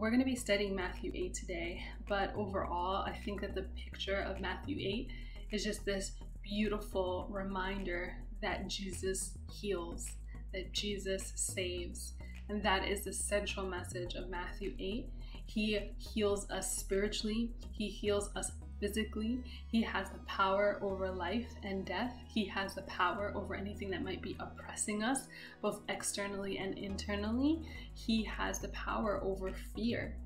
we're going to be studying Matthew 8 today, but overall, I think that the picture of Matthew 8 is just this beautiful reminder that Jesus heals, that Jesus saves. And that is the central message of Matthew 8. He heals us spiritually, He heals us physically. He has the power over life and death. He has the power over anything that might be oppressing us, both externally and internally. He has the power over fear.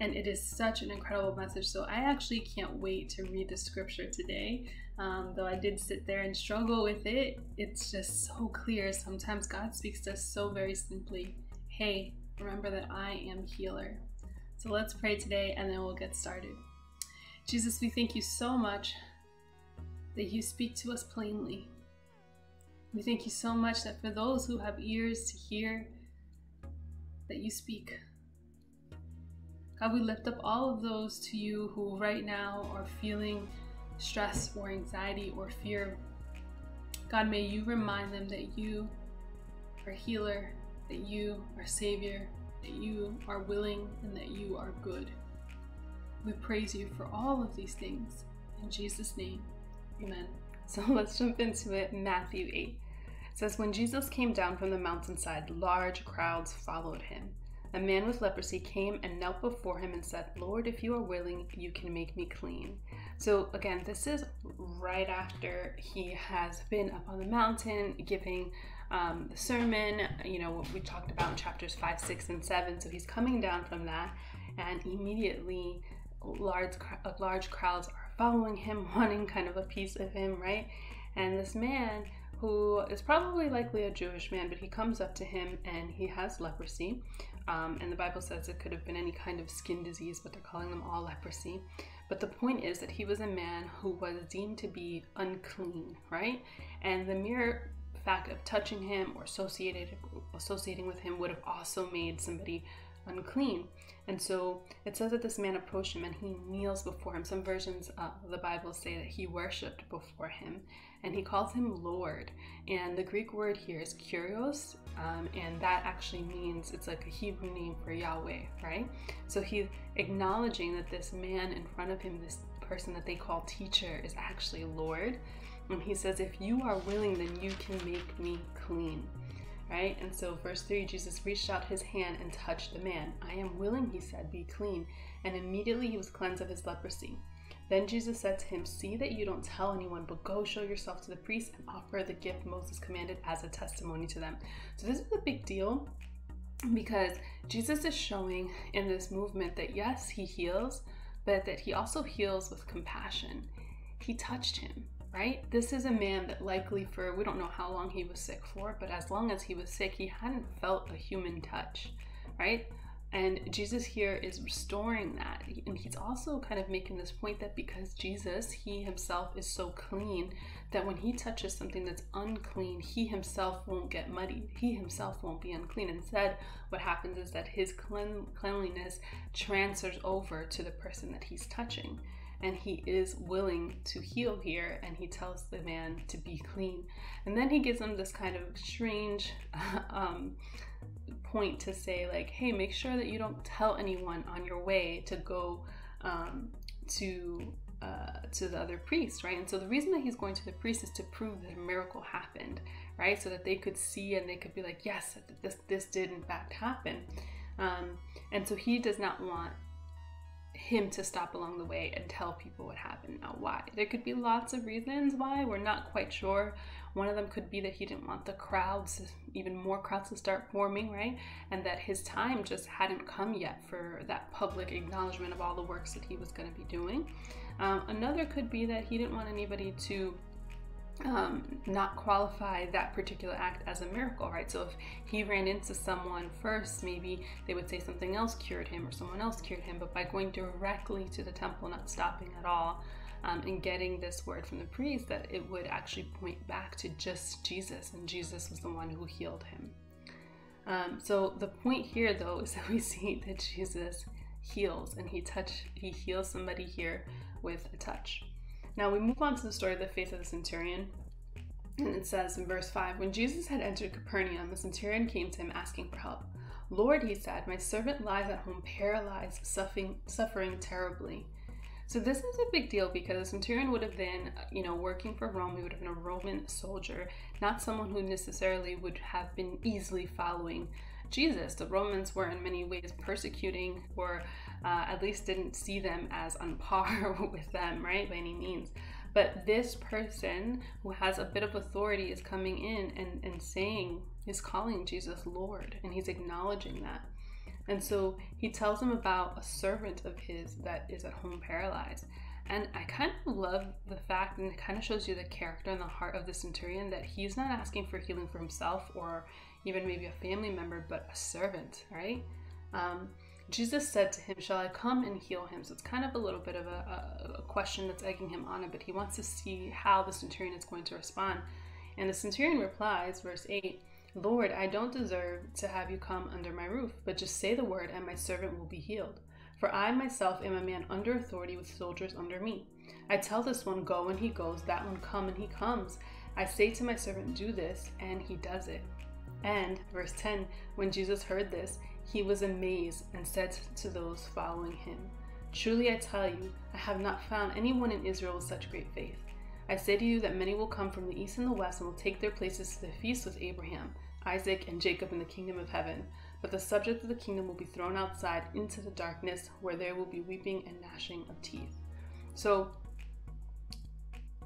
And it is such an incredible message. So I actually can't wait to read the scripture today. Um, though I did sit there and struggle with it, it's just so clear. Sometimes God speaks to us so very simply Hey, remember that I am healer. So let's pray today and then we'll get started. Jesus, we thank you so much that you speak to us plainly. We thank you so much that for those who have ears to hear, that you speak. God, we lift up all of those to you who right now are feeling stress or anxiety or fear. God, may you remind them that you are healer, that you are Savior, that you are willing, and that you are good. We praise you for all of these things. In Jesus' name, amen. So let's jump into it. Matthew 8 it says, When Jesus came down from the mountainside, large crowds followed him. A man with leprosy came and knelt before him and said, Lord, if you are willing, you can make me clean. So, again, this is right after he has been up on the mountain giving um, the sermon, you know, what we talked about in chapters 5, 6, and 7. So, he's coming down from that, and immediately large large crowds are following him, wanting kind of a piece of him, right? And this man, who is probably likely a Jewish man, but he comes up to him and he has leprosy. Um, and the Bible says it could have been any kind of skin disease, but they're calling them all leprosy. But the point is that he was a man who was deemed to be unclean, right? And the mere fact of touching him or associated associating with him would have also made somebody unclean. And so it says that this man approached him and he kneels before him. Some versions of the Bible say that he worshiped before him and he calls him Lord. And the Greek word here is kurios, um, and that actually means it's like a Hebrew name for Yahweh, right? So he's acknowledging that this man in front of him, this person that they call teacher, is actually Lord. And he says, If you are willing, then you can make me clean right? And so, verse 3 Jesus reached out his hand and touched the man. I am willing, he said, be clean. And immediately he was cleansed of his leprosy. Then Jesus said to him, See that you don't tell anyone, but go show yourself to the priest and offer the gift Moses commanded as a testimony to them. So, this is a big deal because Jesus is showing in this movement that yes, he heals, but that he also heals with compassion. He touched him, right? This is a man that likely for, we don't know how long he was sick for, but as long as he was sick, he hadn't felt a human touch, right? And Jesus here is restoring that. And he's also kind of making this point that because Jesus, he himself is so clean, that when he touches something that's unclean, he himself won't get muddied. He himself won't be unclean. Instead, what happens is that his clean, cleanliness transfers over to the person that he's touching and he is willing to heal here and he tells the man to be clean and then he gives him this kind of strange um, point to say like hey make sure that you don't tell anyone on your way to go um, to uh, to the other priest, right? And so the reason that he's going to the priest is to prove that a miracle happened, right? So that they could see and they could be like, yes, this this did in fact happen. Um, and so he does not want him to stop along the way and tell people what happened. Now, why? There could be lots of reasons why. We're not quite sure. One of them could be that he didn't want the crowds, even more crowds, to start forming, right? And that his time just hadn't come yet for that public acknowledgement of all the works that he was going to be doing. Um, another could be that he didn't want anybody to um, not qualify that particular act as a miracle, right? So if he ran into someone first, maybe they would say something else cured him or someone else cured him. But by going directly to the temple, not stopping at all, um, and getting this word from the priest, that it would actually point back to just Jesus, and Jesus was the one who healed him. Um, so the point here, though, is that we see that Jesus heals, and he touch he heals somebody here with a touch. Now we move on to the story of the faith of the centurion. And it says in verse 5 When Jesus had entered Capernaum, the centurion came to him asking for help. Lord, he said, my servant lies at home paralyzed, suffering, suffering terribly. So this is a big deal because a centurion would have been, you know, working for Rome. He would have been a Roman soldier, not someone who necessarily would have been easily following Jesus. The Romans were in many ways persecuting, or uh, at least didn't see them as on par with them, right, by any means. But this person who has a bit of authority is coming in and, and saying, is calling Jesus Lord, and he's acknowledging that. And so he tells him about a servant of his that is at home paralyzed. And I kind of love the fact, and it kind of shows you the character and the heart of the centurion that he's not asking for healing for himself or even maybe a family member, but a servant, right? Um, Jesus said to him, Shall I come and heal him? So it's kind of a little bit of a, a, question that's egging him on it, but he wants to see how the centurion is going to respond. And the centurion replies, verse 8, Lord, I don't deserve to have you come under my roof, but just say the word, and my servant will be healed. For I myself am a man under authority with soldiers under me. I tell this one, Go, and he goes, that one, Come, and he comes. I say to my servant, Do this, and he does it. And, verse 10, when Jesus heard this, he was amazed and said to those following him, Truly I tell you, I have not found anyone in Israel with such great faith. I say to you that many will come from the east and the west and will take their places to the feast with Abraham, Isaac, and Jacob in the kingdom of heaven. But the subject of the kingdom will be thrown outside into the darkness, where there will be weeping and gnashing of teeth. So,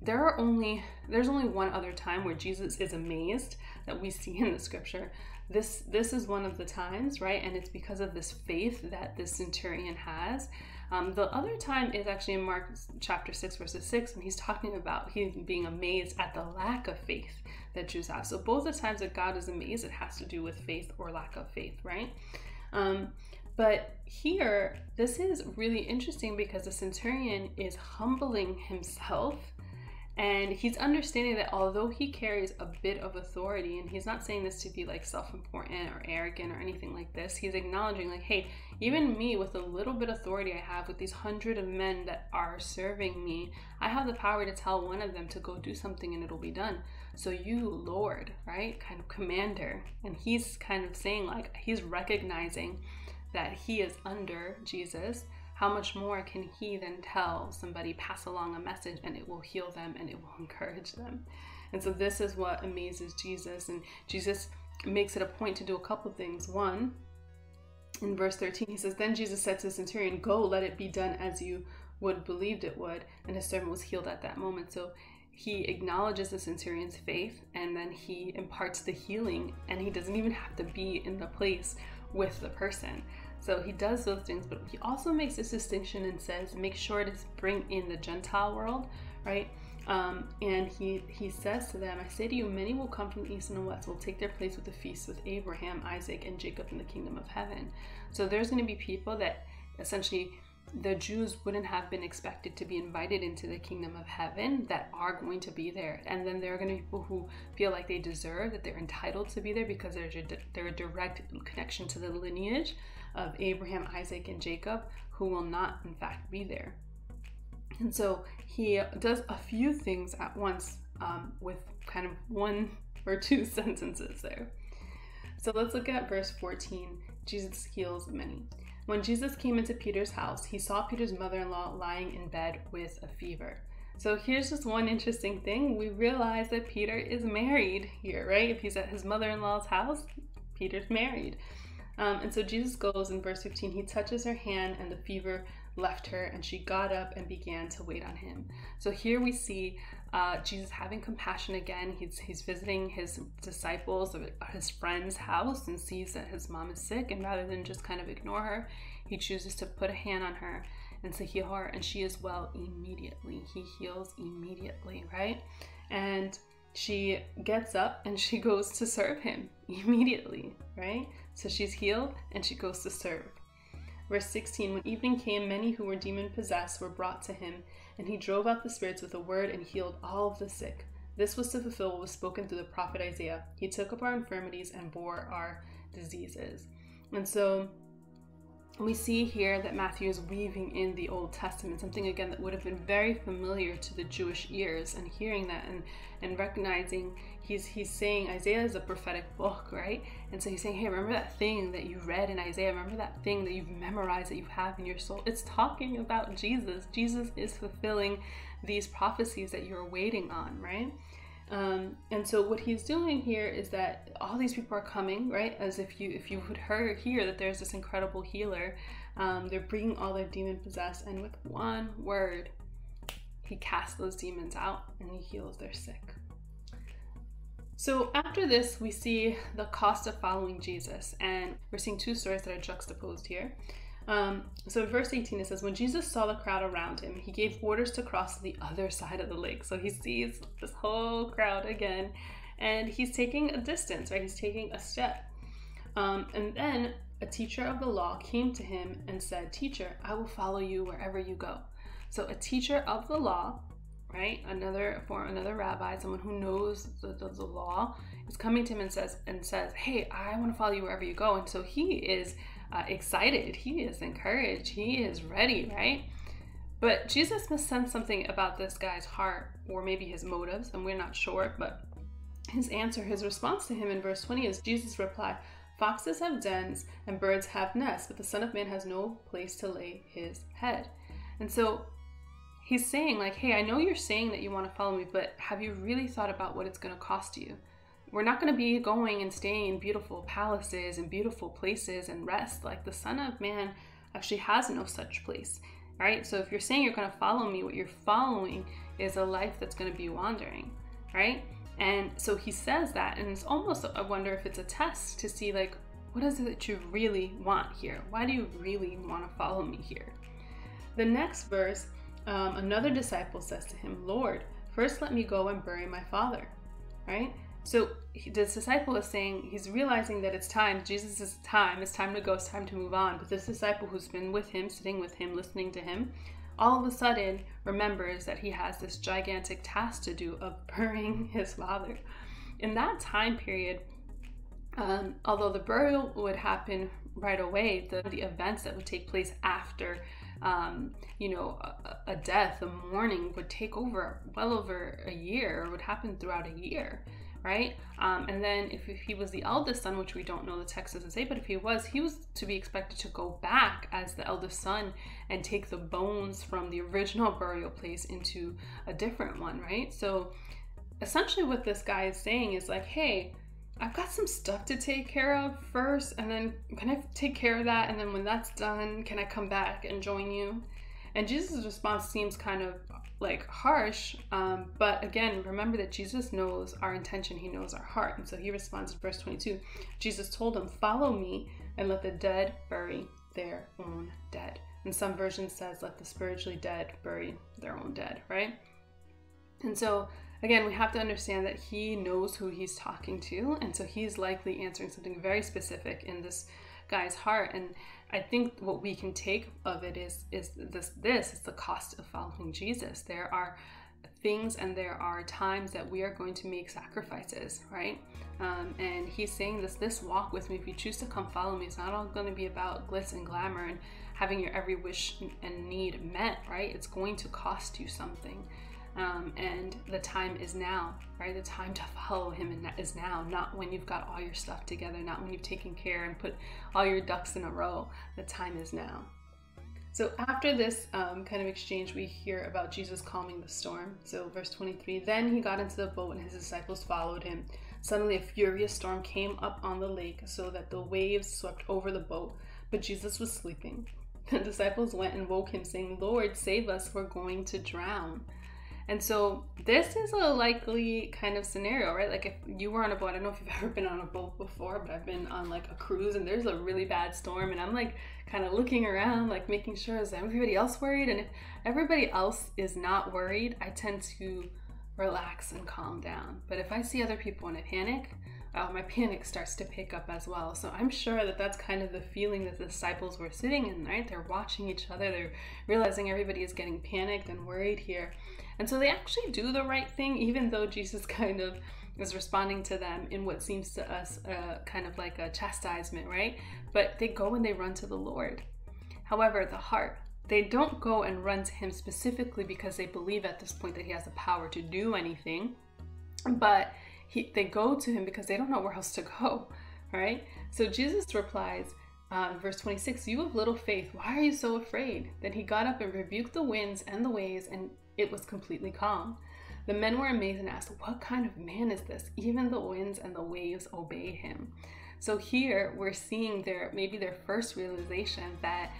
there are only there's only one other time where Jesus is amazed that we see in the scripture this this is one of the times right? And it's because of this faith that this centurion has. Um, the other time is actually in mark chapter 6 verses 6 and he's talking about he being amazed at the lack of faith that jews have. So both the times that god is amazed it has to do with faith or lack of faith right? Um, but here this is really interesting because the centurion is humbling himself and he's understanding that although he carries a bit of authority, and he's not saying this to be like self important or arrogant or anything like this, he's acknowledging, like, hey, even me with a little bit of authority I have with these hundred of men that are serving me, I have the power to tell one of them to go do something and it'll be done. So you, Lord, right, kind of commander, and he's kind of saying, like, he's recognizing that he is under Jesus how much more can he then tell somebody, pass along a message, and it will heal them and it will encourage them? And so, this is what amazes Jesus. And Jesus makes it a point to do a couple things. One, in verse 13, he says, Then Jesus said to the centurion, Go, let it be done as you would believed it would. And his servant was healed at that moment. So, he acknowledges the centurion's faith and then he imparts the healing, and he doesn't even have to be in the place with the person. So he does those things, but he also makes this distinction and says, make sure to bring in the Gentile world, right? Um, and he he says to them, I say to you, many will come from the east and the west, will take their place with the feast with Abraham, Isaac, and Jacob in the kingdom of heaven. So there's going to be people that essentially the Jews wouldn't have been expected to be invited into the kingdom of heaven that are going to be there. And then there are going to be people who feel like they deserve, that they're entitled to be there because there's a, there's a direct connection to the lineage of Abraham, Isaac, and Jacob who will not, in fact, be there. And so he does a few things at once um, with kind of one or two sentences there. So let's look at verse 14. Jesus heals many. When Jesus came into Peter's house, he saw Peter's mother in law lying in bed with a fever. So here's just one interesting thing. We realize that Peter is married here, right? If he's at his mother in law's house, Peter's married. Um, and so Jesus goes in verse 15, he touches her hand, and the fever left her, and she got up and began to wait on him. So here we see uh, Jesus having compassion again. He's, he's visiting his disciples, his friend's house, and sees that his mom is sick. And rather than just kind of ignore her, he chooses to put a hand on her and to heal her, and she is well immediately. He heals immediately, right? And she gets up and she goes to serve him immediately, right? So she's healed and she goes to serve. Verse 16 When evening came, many who were demon possessed were brought to him, and he drove out the spirits with a word and healed all of the sick. This was to fulfill what was spoken through the prophet Isaiah. He took up our infirmities and bore our diseases. And so we see here that Matthew is weaving in the Old Testament, something again that would have been very familiar to the Jewish ears, and hearing that and, and recognizing he's he's saying Isaiah is a prophetic book, right? And so he's saying, Hey, remember that thing that you read in Isaiah, remember that thing that you've memorized that you have in your soul? It's talking about Jesus. Jesus is fulfilling these prophecies that you're waiting on, right? Um, and so what he's doing here is that all these people are coming, right? As if you if you would hear, hear that there's this incredible healer, um, they're bringing all their demon possessed, and with one word, he casts those demons out and he heals their sick. So after this, we see the cost of following Jesus, and we're seeing two stories that are juxtaposed here. Um, so in verse 18 it says, When Jesus saw the crowd around him, he gave orders to cross to the other side of the lake. So he sees this whole crowd again, and he's taking a distance, right? He's taking a step. Um, and then a teacher of the law came to him and said, Teacher, I will follow you wherever you go. So a teacher of the law, right? Another for another rabbi, someone who knows the, the, the law, is coming to him and says and says, Hey, I want to follow you wherever you go. And so he is uh, excited, he is encouraged, he is ready, right? But Jesus must sense something about this guy's heart, or maybe his motives, and we're not sure. But his answer, his response to him in verse 20 is Jesus' reply Foxes have dens and birds have nests, but the Son of Man has no place to lay his head. And so he's saying, like, hey, I know you're saying that you want to follow me, but have you really thought about what it's going to cost you? We're not going to be going and staying in beautiful palaces and beautiful places and rest. Like the Son of Man actually has no such place, right? So if you're saying you're going to follow me, what you're following is a life that's going to be wandering, right? And so he says that, and it's almost, I wonder if it's a test to see, like, what is it that you really want here? Why do you really want to follow me here? The next verse, um, another disciple says to him, Lord, first let me go and bury my father, right? So the disciple is saying, he's realizing that it's time, Jesus is time, it's time to go, it's time to move on. But this disciple who's been with him, sitting with him, listening to him, all of a sudden remembers that he has this gigantic task to do of burying his father. In that time period, um, although the burial would happen right away, the, the events that would take place after, um, you know, a, a death, a mourning would take over well over a year, would happen throughout a year right? Um, and then if, he was the eldest son, which we don't know the text doesn't say, but if he was, he was to be expected to go back as the eldest son and take the bones from the original burial place into a different one, right? So essentially, what this guy is saying is like, hey, I've got some stuff to take care of first, and then can I take care of that? And then when that's done, can I come back and join you? And Jesus' response seems kind of like harsh, um, but again, remember that Jesus knows our intention, He knows our heart. And so He responds in verse 22 Jesus told him, Follow me and let the dead bury their own dead. And some version says, Let the spiritually dead bury their own dead, right? And so again, we have to understand that he knows who he's talking to, and so he's likely answering something very specific in this guy's heart. And I think what we can take of it is is this this is the cost of following Jesus. There are things and there are times that we are going to make sacrifices, right? Um, and he's saying this this walk with me. If you choose to come follow me, it's not all going to be about glitz and glamour and having your every wish and need met, right? It's going to cost you something. Um, and the time is now, right? The time to follow him is now, not when you've got all your stuff together, not when you've taken care and put all your ducks in a row. The time is now. So after this um, kind of exchange, we hear about Jesus calming the storm. So verse 23, then he got into the boat and his disciples followed him. Suddenly a furious storm came up on the lake so that the waves swept over the boat, but Jesus was sleeping. The disciples went and woke him, saying, Lord, save us, we're going to drown. And so this is a likely kind of scenario, right? Like if you were on a boat, I don't know if you've ever been on a boat before, but I've been on like a cruise and there's a really bad storm and I'm like kind of looking around, like making sure is everybody else worried? And if everybody else is not worried, I tend to relax and calm down. But if I see other people in a panic, uh, my panic starts to pick up as well. So I'm sure that that's kind of the feeling that the disciples were sitting in, right? They're watching each other, they're realizing everybody is getting panicked and worried here. And so they actually do the right thing, even though Jesus kind of is responding to them in what seems to us uh, kind of like a chastisement, right? But they go and they run to the Lord. However, the heart, they don't go and run to him specifically because they believe at this point that he has the power to do anything, but he, they go to him because they don't know where else to go, right? So Jesus replies, uh, verse 26 You have little faith, why are you so afraid? Then he got up and rebuked the winds and the waves, and it was completely calm. The men were amazed and asked, What kind of man is this? Even the winds and the waves obey him. So here we're seeing their maybe their first realization that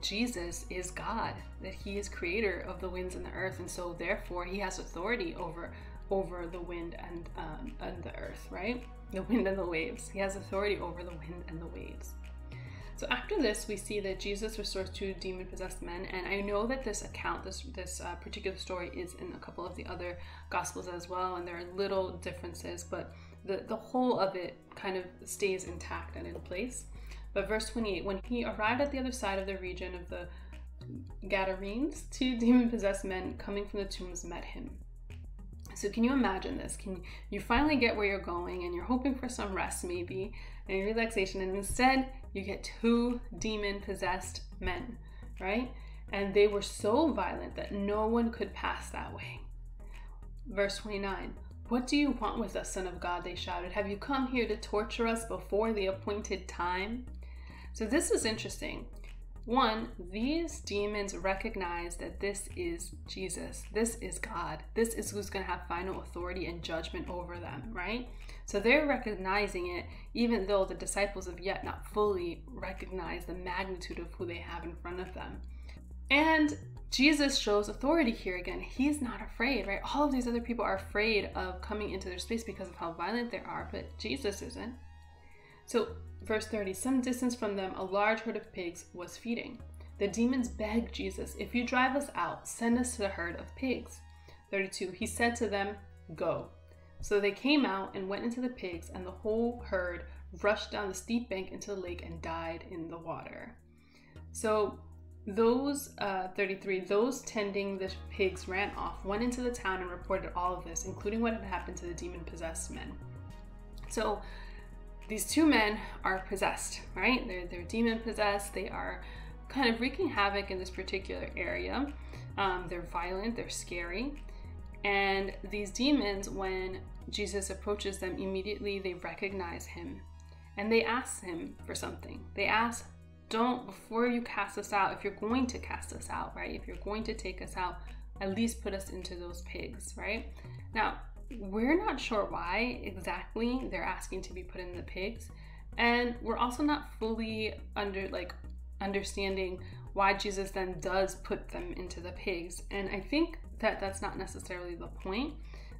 Jesus is God, that he is creator of the winds and the earth, and so therefore he has authority over over the wind and um, and the earth, right? The wind and the waves. He has authority over the wind and the waves. So after this, we see that Jesus restores two demon-possessed men, and I know that this account, this this uh, particular story, is in a couple of the other gospels as well, and there are little differences, but the the whole of it kind of stays intact and in place. But verse 28, when he arrived at the other side of the region of the Gadarenes, two demon-possessed men coming from the tombs met him. So can you imagine this? Can you finally get where you're going and you're hoping for some rest maybe and relaxation and instead you get two demon possessed men, right? And they were so violent that no one could pass that way. Verse 29 What do you want with us, Son of God? They shouted. Have you come here to torture us before the appointed time? So this is interesting. One, these demons recognize that this is Jesus. This is God. This is who's going to have final authority and judgment over them, right? So they're recognizing it, even though the disciples have yet not fully recognized the magnitude of who they have in front of them. And Jesus shows authority here again. He's not afraid, right? All of these other people are afraid of coming into their space because of how violent they are, but Jesus isn't. So, verse 30 some distance from them, a large herd of pigs was feeding. The demons begged Jesus, If you drive us out, send us to the herd of pigs. 32 He said to them, Go. So they came out and went into the pigs, and the whole herd rushed down the steep bank into the lake and died in the water. So those uh, 33, those tending the pigs ran off, went into the town and reported all of this, including what had happened to the demon possessed men. So these two men are possessed, right? They're, they're demon possessed. They are kind of wreaking havoc in this particular area. Um, they're violent, they're scary. And these demons, when Jesus approaches them, immediately they recognize him and they ask him for something. They ask, Don't, before you cast us out, if you're going to cast us out, right? If you're going to take us out, at least put us into those pigs, right? Now, we're not sure why exactly they're asking to be put in the pigs. And we're also not fully under like understanding why Jesus then does put them into the pigs. And I think that that's not necessarily the point,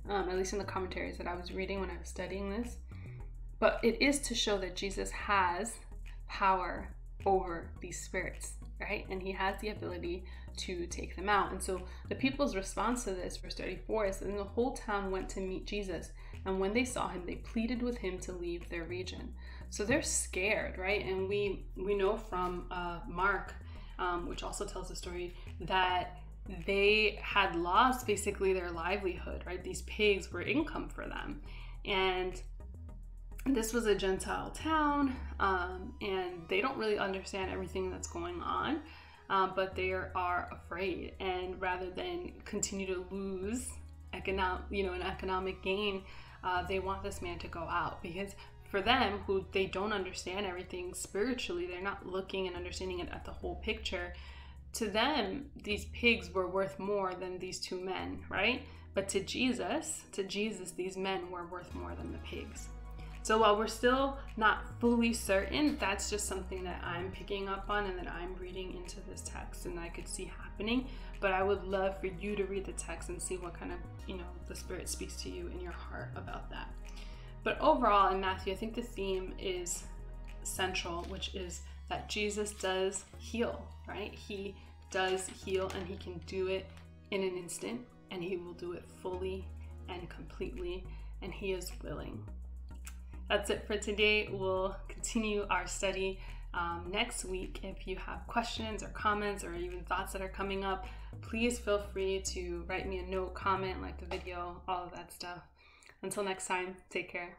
um, at least in the commentaries that I was reading when I was studying this. But it is to show that Jesus has power over these spirits, right? And he has the ability to take them out. And so the people's response to this, verse 34, is then the whole town went to meet Jesus. And when they saw him, they pleaded with him to leave their region. So they're scared, right? And we we know from uh, Mark, um, which also tells the story that they had lost basically their livelihood, right? These pigs were income for them. And this was a Gentile town, um, and they don't really understand everything that's going on, um, but they are afraid. And rather than continue to lose economic, you know, an economic gain, uh, they want this man to go out because for them, who they don't understand everything spiritually, they're not looking and understanding it at the whole picture to them, these pigs were worth more than these two men, right? But to Jesus, to Jesus, these men were worth more than the pigs. So while we're still not fully certain, that's just something that I'm picking up on and that I'm reading into this text and I could see happening. But I would love for you to read the text and see what kind of, you know, the Spirit speaks to you in your heart about that. But overall, in Matthew, I think the theme is central, which is that Jesus does heal, right? He does heal and he can do it in an instant and he will do it fully and completely and he is willing. That's it for today. We'll continue our study um, next week. If you have questions or comments or even thoughts that are coming up, please feel free to write me a note, comment, like the video, all of that stuff. Until next time, take care.